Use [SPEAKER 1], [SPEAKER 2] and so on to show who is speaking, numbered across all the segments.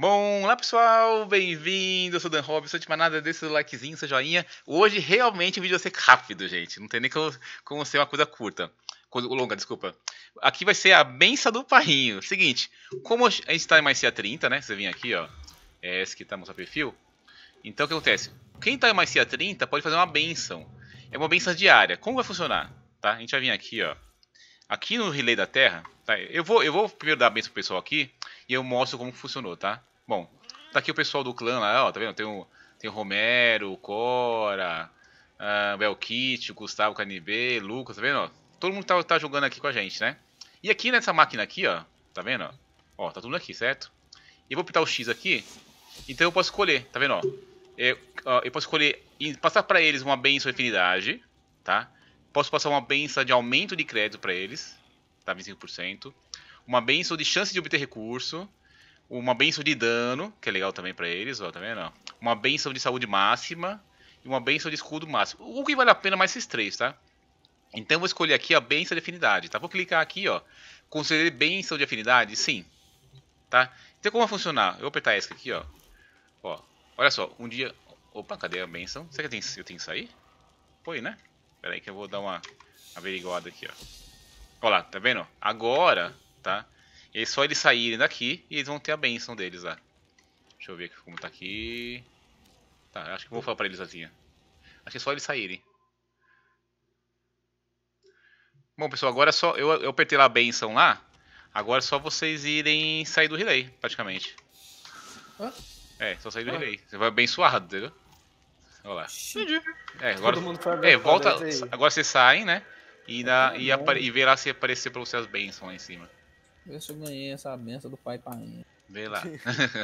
[SPEAKER 1] Bom, olá pessoal, bem-vindo, eu sou o Dan Robson, última nada desse likezinho, seu joinha. Hoje realmente o vídeo vai ser rápido, gente, não tem nem como, como ser uma coisa curta, coisa longa, desculpa. Aqui vai ser a benção do painho. Seguinte, como a gente está em mais CA30, né, você vem aqui, ó, é esse que tá mostrando perfil. Então o que acontece? Quem está em mais CA30 pode fazer uma benção, é uma benção diária. Como vai funcionar? Tá? A gente vai vir aqui, ó, aqui no Relay da Terra, tá? Eu vou, eu vou primeiro dar a benção pro pessoal aqui e eu mostro como funcionou, tá? Bom, tá aqui o pessoal do clã lá, ó, tá vendo? Tem o, tem o Romero, Cora, uh, o Belkit, Gustavo Canibê, Lucas, tá vendo? Todo mundo tá, tá jogando aqui com a gente, né? E aqui nessa máquina aqui, ó, tá vendo? Ó, tá tudo aqui, certo? Eu vou apertar o X aqui, então eu posso escolher, tá vendo? Ó? Eu, ó, eu posso escolher passar para eles uma benção de afinidade, tá? Posso passar uma benção de aumento de crédito para eles, tá? 25%. Uma benção de chance de obter recurso uma benção de dano, que é legal também para eles, ó, tá vendo? Uma benção de saúde máxima e uma benção de escudo máximo. O que vale a pena mais esses três, tá? Então eu vou escolher aqui a benção de afinidade, tá? Vou clicar aqui, ó, conceder benção de afinidade, sim, tá? Então como vai funcionar? Eu vou apertar essa aqui, ó, ó, olha só, um dia, opa, cadê a benção? Será que eu tenho, eu tenho que sair? Foi, né? Pera aí que eu vou dar uma averiguada aqui, ó. Olha lá, tá vendo? Agora, tá? E é só eles saírem daqui e eles vão ter a benção deles lá. Deixa eu ver como tá aqui. Tá, acho que vou falar pra eles assim. Acho que é só eles saírem. Bom, pessoal, agora é só. Eu, eu apertei lá a benção lá. Agora é só vocês irem sair do relay, praticamente. Hã? É, só sair do ah. relay. Você vai abençoado, entendeu? Olha lá. Entendi. É, agora. é, volta. Agora vocês saem, né? E, na, e, e vê lá se aparecer pra vocês as bênçãos lá em cima.
[SPEAKER 2] Vê se eu ganhei essa benção do pai pra mim.
[SPEAKER 1] Vê lá.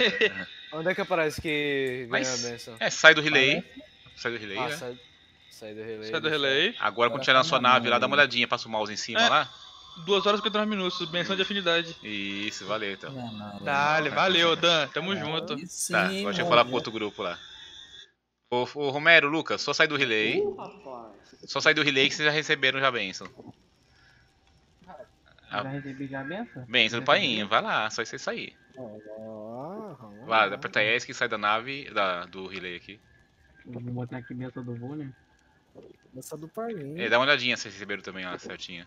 [SPEAKER 3] Onde é que aparece que ganha a benção?
[SPEAKER 1] É, sai do relay. Sai do relay, ah, né?
[SPEAKER 3] Sai, sai, do relay.
[SPEAKER 4] Sai do relay.
[SPEAKER 1] Agora, quando tiver na sua nave lá, dá uma olhadinha, passa o mouse em cima é. lá.
[SPEAKER 4] 2 horas e 59 minutos, benção de afinidade.
[SPEAKER 1] Isso, valeu então.
[SPEAKER 4] Dale, valeu, Dan, tamo junto.
[SPEAKER 1] Sim, tá, eu falar pro outro grupo lá. Ô, ô Romero, Lucas, só sai do relay. Uh, só sai do relay que vocês já receberam já a benção.
[SPEAKER 2] Já recebi já a benção?
[SPEAKER 1] Benção do painho, vai lá, só você sair. vai, aperta ESC e sai da nave, da, do relay aqui.
[SPEAKER 2] Vou botar aqui benção do voo, né?
[SPEAKER 3] Benção do painho.
[SPEAKER 1] É, dá uma olhadinha se receberam também lá, certinho.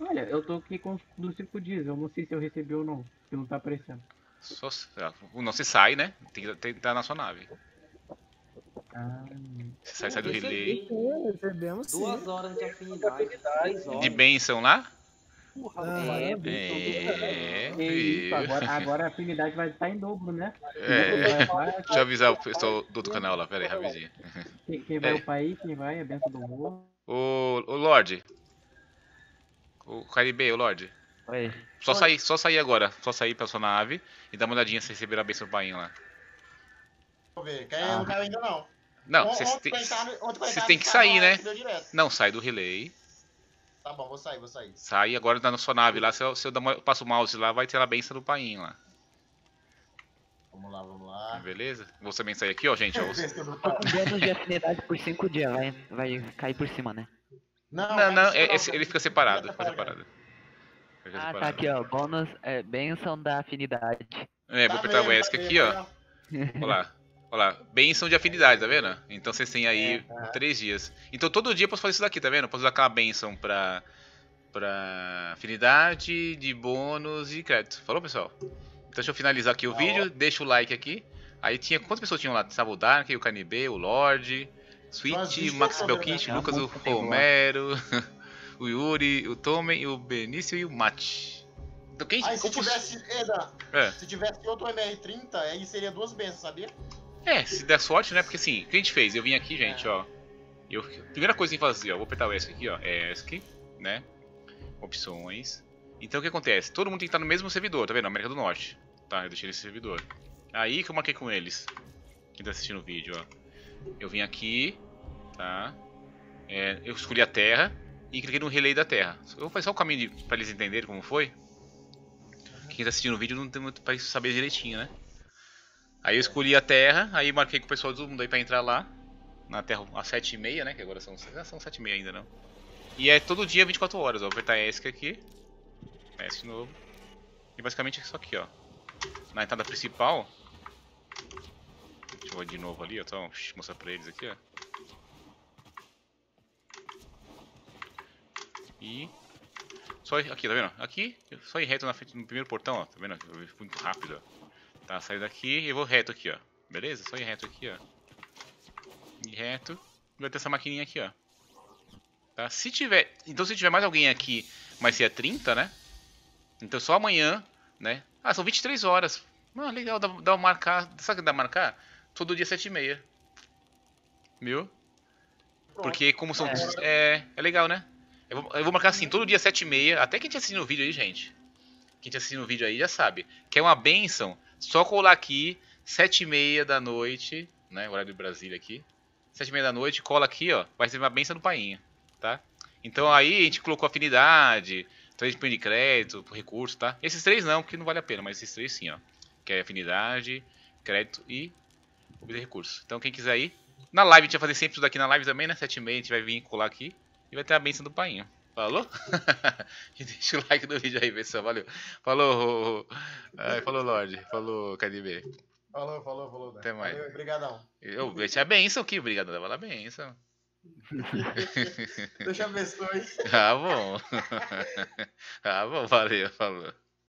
[SPEAKER 2] Olha, eu tô aqui com dos 5 dias, eu não sei se eu recebi ou não, que não tá aparecendo.
[SPEAKER 1] Só, não se sai, né? Tem que estar na sua nave.
[SPEAKER 2] Ah,
[SPEAKER 1] você sai, sai do relay.
[SPEAKER 3] Recebemos
[SPEAKER 2] Duas horas de afinidade.
[SPEAKER 1] De benção lá?
[SPEAKER 2] É, é, é, isso, agora, agora a afinidade vai estar em dobro, né?
[SPEAKER 1] É. Deixa eu avisar o pessoal do outro canal lá, pera aí, rapidinho.
[SPEAKER 2] Quem, quem vai é. upar aí, quem vai, é benção do morro.
[SPEAKER 1] O, o Lorde. O Caribe, o Lorde.
[SPEAKER 2] Oi.
[SPEAKER 1] Só sair, só sair agora, só sair pra sua nave e dar uma olhadinha se receber a benção do painho lá.
[SPEAKER 5] Vou ver, quem ah. não caiu ainda não.
[SPEAKER 1] Não, vocês tem que sair, né? Não, sai do relay.
[SPEAKER 5] Tá bom, vou sair, vou sair.
[SPEAKER 1] Sai agora tá na sua nave lá, se eu, se eu passo o mouse lá, vai ter a benção do painho lá.
[SPEAKER 5] Vamos lá, vamos lá.
[SPEAKER 1] Beleza? Vou também sair aqui, ó, gente.
[SPEAKER 2] Você... Bônus de afinidade por 5 dias, vai, vai cair por cima, né?
[SPEAKER 1] Não, não, não é, esse, ele fica separado. Fica separado.
[SPEAKER 2] Fica ah, separado. tá aqui, ó. Bônus, é, benção da afinidade.
[SPEAKER 1] É, vou tá apertar o ESC tá aqui, ó. Olha lá. Olha lá, benção de afinidade, tá vendo? Então vocês têm aí é, tá. três dias. Então todo dia eu posso fazer isso daqui, tá vendo? Eu posso usar aquela benção pra, pra afinidade, de bônus e crédito. Falou, pessoal? Então deixa eu finalizar aqui o vídeo, deixa o like aqui. Aí tinha, quantas pessoas tinham lá? Estava o Dark, o Canibê, o Lorde, Sweet, o Max Belkit, o Lucas, o Romero, o Yuri, o Tommen, o Benício e o Mate.
[SPEAKER 5] Então quem... Aí se tivesse, é. se tivesse outro MR30, aí seria duas bênçãos, sabia?
[SPEAKER 1] É, se der sorte, né? Porque assim, o que a gente fez? Eu vim aqui, gente, ó. Eu, primeira coisa que fazer, ó, vou apertar o ESC aqui, ó. ESC, né? Opções. Então o que acontece? Todo mundo tem que estar no mesmo servidor, tá vendo? América do Norte. Tá, eu deixei esse servidor. Aí que eu marquei com eles. Quem tá assistindo o vídeo, ó. Eu vim aqui, tá? É, eu escolhi a Terra e cliquei no relay da Terra. Eu vou fazer só o caminho de, pra eles entenderem como foi. Quem tá assistindo o vídeo não tem muito pra saber direitinho, né? Aí eu escolhi a terra, aí marquei com o pessoal do mundo aí pra entrar lá. Na terra às 7h30, né? Que agora são, são 7h30 ainda não. E é todo dia 24 horas, ó. Vou apertar ESC aqui. ESC novo. E basicamente é isso aqui, ó. na entrada principal. Deixa eu de novo ali, ó. Então, mostrar pra eles aqui, ó. E... Só aqui, tá vendo? Aqui, só ir reto na frente, no primeiro portão, ó. Tá vendo? Muito rápido, ó. Tá, sair daqui e eu vou reto aqui, ó. Beleza? Só ir reto aqui, ó. Ir reto. Vai ter essa maquininha aqui, ó. Tá? Se tiver... Então se tiver mais alguém aqui, mas se é 30, né? Então só amanhã, né? Ah, são 23 horas. Ah, legal, dá, dá marcar. Sabe o que dá marcar? Todo dia 7 e meia. Viu? Porque como são. É, é, legal, né? Eu vou, eu vou, marcar assim, todo dia 7 e meia. Até quem te assina o vídeo aí, gente. Quem te assina o vídeo aí já sabe. Que é uma benção. Só colar aqui, 7 e meia da noite. Né? Horário do Brasília aqui. 7 e meia da noite, cola aqui, ó. Vai ser uma benção do painha. Tá? Então aí a gente colocou afinidade. Então de crédito, recurso, tá? Esses três não, porque não vale a pena, mas esses três sim, ó. Que é afinidade, crédito e obter recurso. Então quem quiser ir. Na live, a gente vai fazer sempre isso daqui na live também, né? 7 e meia a gente vai vir colar aqui e vai ter a benção do painho. Falou? e deixa o like no vídeo aí, pessoal. Valeu. Falou. Ai, falou, Lorde. Falou, KDB.
[SPEAKER 5] Falou, falou, falou.
[SPEAKER 1] Até mais.
[SPEAKER 5] Valeu, obrigadão.
[SPEAKER 1] Eu deixei a benção aqui, obrigado. Dava a benção.
[SPEAKER 5] Deus te abençoe.
[SPEAKER 1] Ah, bom. ah, bom, valeu, falou.